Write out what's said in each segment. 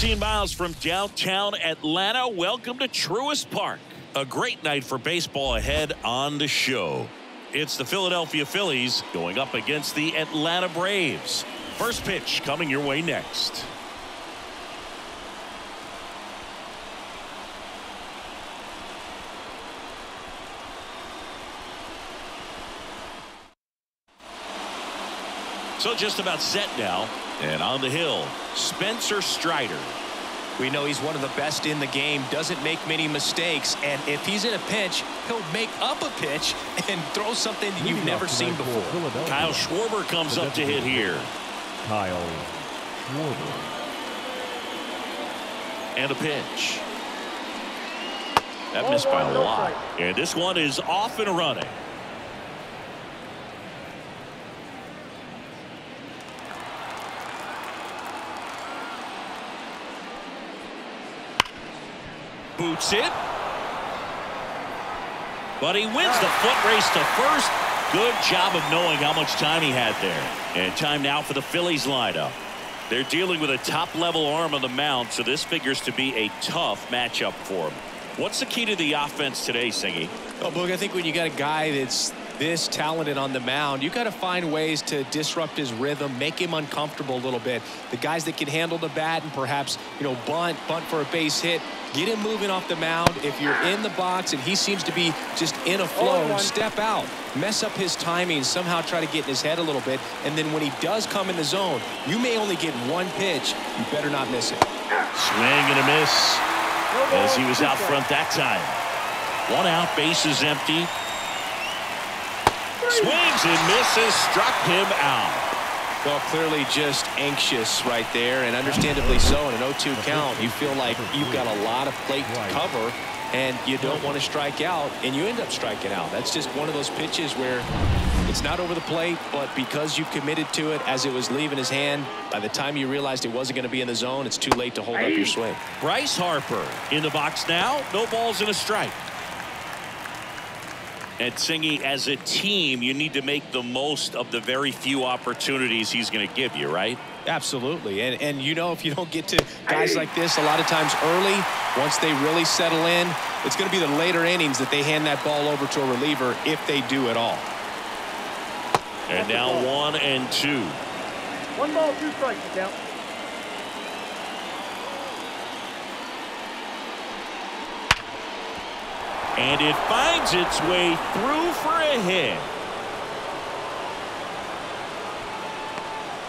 about 13 miles from downtown Atlanta. Welcome to Truist Park. A great night for baseball ahead on the show. It's the Philadelphia Phillies going up against the Atlanta Braves. First pitch coming your way next. So just about set now. And on the hill, Spencer Strider. We know he's one of the best in the game, doesn't make many mistakes, and if he's in a pinch, he'll make up a pitch and throw something that you've never seen before. Kyle Schwarber comes up to hit here. Kyle Schwarber. And a pitch. That missed by a lot. And this one is off and running. Boots it. But he wins the foot race to first. Good job of knowing how much time he had there. And time now for the Phillies lineup. They're dealing with a top-level arm on the mound, so this figures to be a tough matchup for him. What's the key to the offense today, Singy? Oh, Boog, I think when you got a guy that's this talented on the mound, you got to find ways to disrupt his rhythm, make him uncomfortable a little bit. The guys that can handle the bat and perhaps, you know, bunt, bunt for a base hit, get him moving off the mound. If you're in the box and he seems to be just in a flow, step out, mess up his timing, somehow try to get in his head a little bit. And then when he does come in the zone, you may only get one pitch. You better not miss it. Swing and a miss as he was out front that time. One out, base is empty. Swings and misses, struck him out. Well, clearly just anxious right there, and understandably so in an 0-2 count. You feel like you've got a lot of plate to cover, and you don't want to strike out, and you end up striking out. That's just one of those pitches where it's not over the plate, but because you've committed to it as it was leaving his hand, by the time you realized it wasn't going to be in the zone, it's too late to hold up your swing. Bryce Harper in the box now. No balls and a strike. And Singy, as a team, you need to make the most of the very few opportunities he's going to give you, right? Absolutely. And, and you know, if you don't get to guys like this a lot of times early, once they really settle in, it's going to be the later innings that they hand that ball over to a reliever if they do at all. And now one and two. One ball, two strikes, count. And it finds its way through for a hit.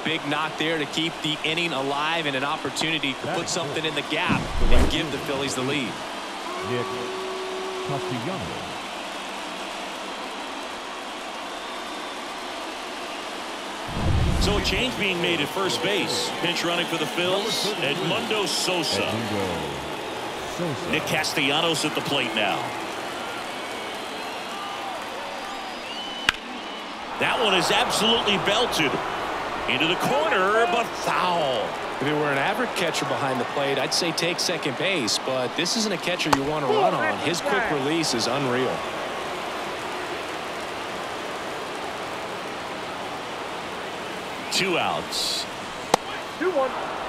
Big knock there to keep the inning alive and an opportunity to put something in the gap and give the Phillies the lead. Nick Castellanos. So a change being made at first base. Pinch running for the Phils. Edmundo Sosa. Edmundo Sosa. Nick Castellanos at the plate now. That one is absolutely belted into the corner, but foul. If it were an average catcher behind the plate, I'd say take second base, but this isn't a catcher you want to run on. His quick release is unreal. Two outs. Two one.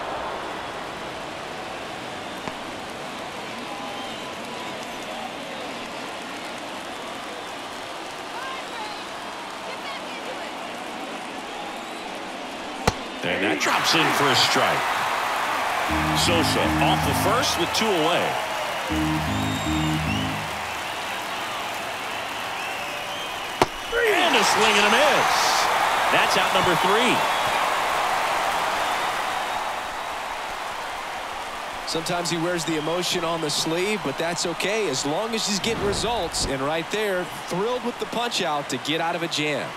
And that drops in for a strike. Sosa off the first with two away. And a swing and a miss. That's out number three. Sometimes he wears the emotion on the sleeve, but that's okay as long as he's getting results. And right there, thrilled with the punch out to get out of a jam.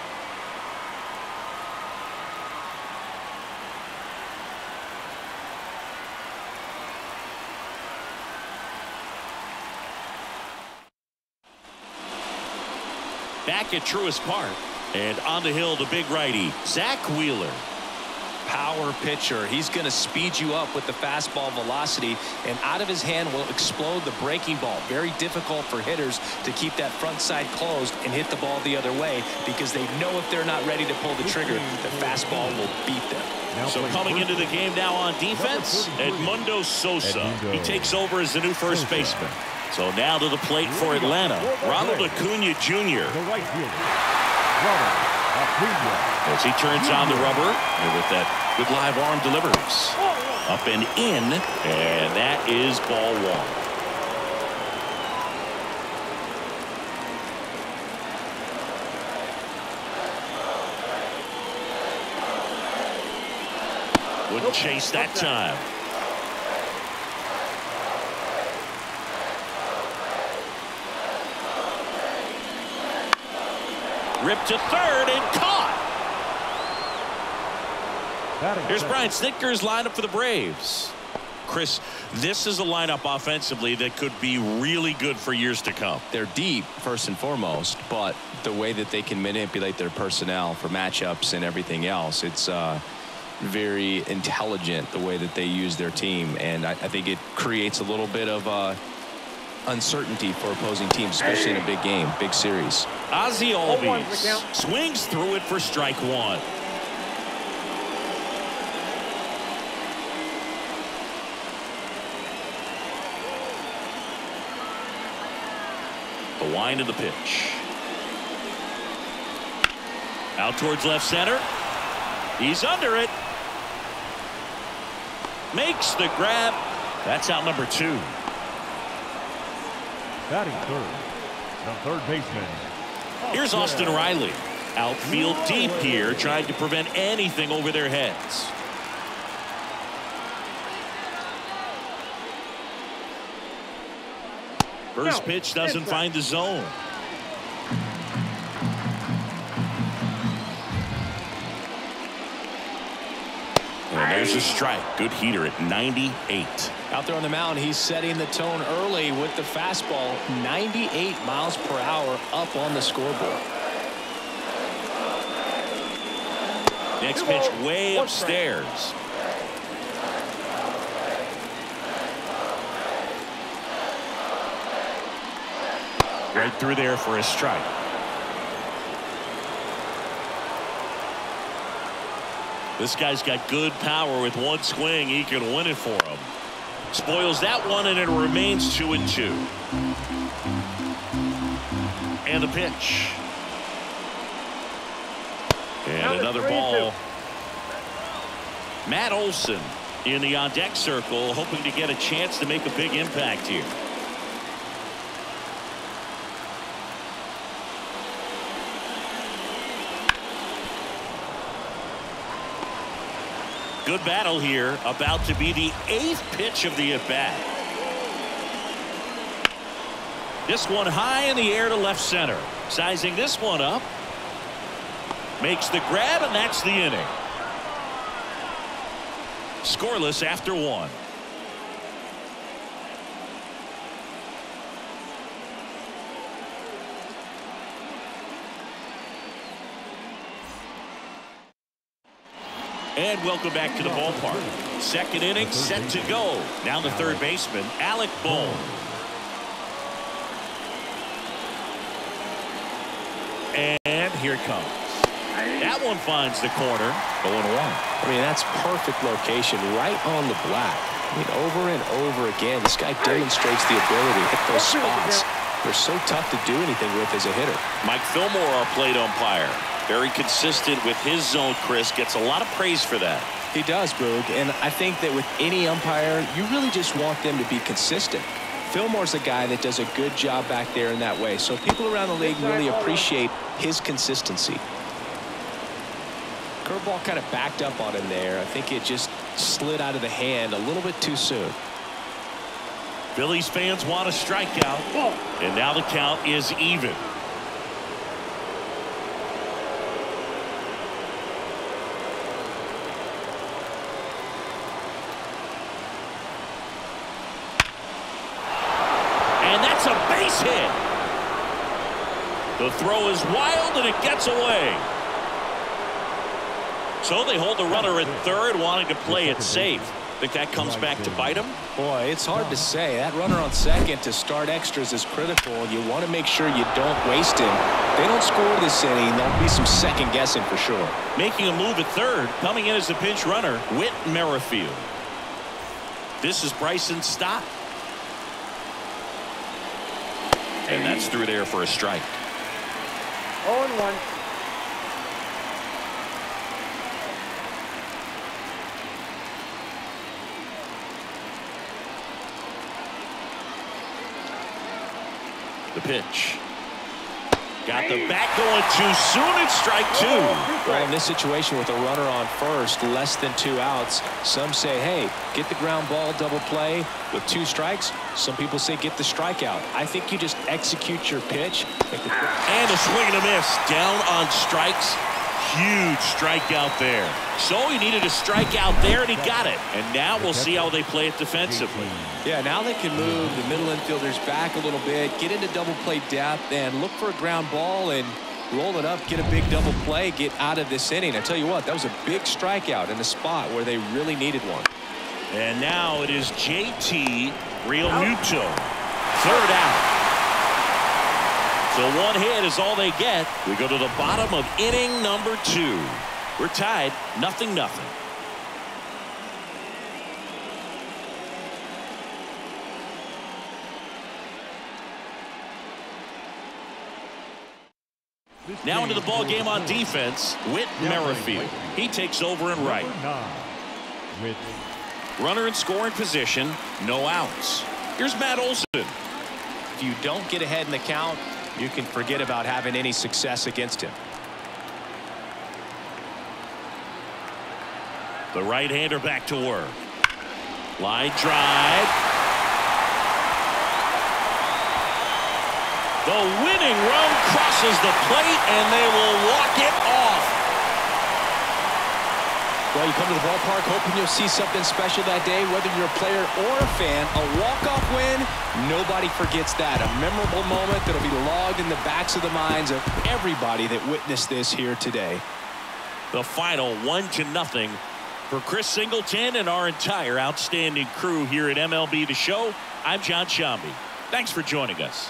Back at Truist Park. And on the hill, the big righty, Zack Wheeler. power pitcher. He's going to speed you up with the fastball velocity, and out of his hand will explode the breaking ball. Very difficult for hitters to keep that front side closed and hit the ball the other way because they know if they're not ready to pull the trigger, the fastball will beat them. Now So coming into the game now on defense, Edmundo Sosa. Edmundo. He takes over as the new first baseman. So now to the plate for Atlanta, Ronald Acuna Jr. The right fielder, Ronald Acuna. As he turns on the rubber and with that good live arm delivers. Up and in, and that is ball one. Wouldn't chase that time. Ripped to third and caught. Here's second, Brian Snitker's lineup for the Braves. Chris, this is a lineup offensively that could be really good for years to come. They're deep, first and foremost, but the way that they can manipulate their personnel for matchups and everything else, it's uh, very intelligent the way that they use their team. And I, I think it creates a little bit of uh, uncertainty for opposing teams, especially in a big game, big series. Ozzie Hold on, Albies swings through it for strike one. The wind of the pitch. Out towards left center. He's under it. Makes the grab. That's out number two. Batting third, the third baseman, Here's Austin Riley. Outfield deep here, trying to prevent anything over their heads. First pitch doesn't find the zone. There's a strike. Good heater at 98. Out there on the mound, he's setting the tone early with the fastball, 98 miles per hour up on the scoreboard. Next pitch way upstairs. Right through there for a strike. This guy's got good power with one swing. He can win it for him. Spoils that one, and it remains two and two. And the pitch. And another ball. Matt Olson in the on deck circle, hoping to get a chance to make a big impact here. Good battle here. About to be the eighth pitch of the at bat. This one high in the air to left center. Sizing this one up. Makes the grab, and that's the inning. Scoreless after one. And welcome back to the ballpark. Second inning set to go. Now the third baseman, Alec Bohm. And here it comes. That one finds the corner. 0 1. I mean, that's perfect location right on the black. I mean, over and over again, this guy demonstrates the ability to hit those spots. They're so tough to do anything with as a hitter. Mike Fillmore, our plate umpire. Very consistent with his zone, Chris. Gets a lot of praise for that. He does, Boog, and I think that with any umpire, you really just want them to be consistent. Fillmore's a guy that does a good job back there in that way, so people around the league really appreciate his consistency. Curveball kind of backed up on him there. I think it just slid out of the hand a little bit too soon. Phillies fans want a strikeout. Oh. And now the count is even. And that's a base hit. The throw is wild and it gets away. So they hold the runner at third, wanting to play it safe. Think that comes back to bite him? Boy, it's hard to say. That runner on second to start extras is critical. You want to make sure you don't waste him. They don't score this inning. There'll be some second guessing for sure. Making a move at third, coming in as the pinch runner, Whit Merrifield. This is Bryson Stott. And that's through there for a strike. 0 and 1. The pitch. Got the bat going too soon. It's strike two. Well, in this situation with a runner on first, less than two outs, some say, hey, get the ground ball, double play with two strikes. Some people say get the strikeout. I think you just execute your pitch. And a swing and a miss. Down on strikes. Huge strikeout there. So he needed a strikeout there, and he got it. And now we'll see how they play it defensively. Yeah, now they can move the middle infielders back a little bit, get into double play depth, and look for a ground ball and roll it up, get a big double play, get out of this inning. I tell you what, that was a big strikeout in the spot where they really needed one. And now it is JT Realmuto. Third out. So one hit is all they get. We go to the bottom of inning number two. We're tied, nothing, nothing. Now into the ball game on defense, Whit Merrifield. He takes over in right. With Runner in scoring position, no outs. Here's Matt Olson. If you don't get ahead in the count, you can forget about having any success against him. The right-hander back to work. Line drive. The winning run crosses the plate, and they will walk it. Well, you come to the ballpark hoping you'll see something special that day, whether you're a player or a fan. A walk-off win, nobody forgets that. A memorable moment that'll be logged in the backs of the minds of everybody that witnessed this here today. The final one to nothing for Chris Singleton and our entire outstanding crew here at MLB The Show. I'm Jon Sciambi. Thanks for joining us.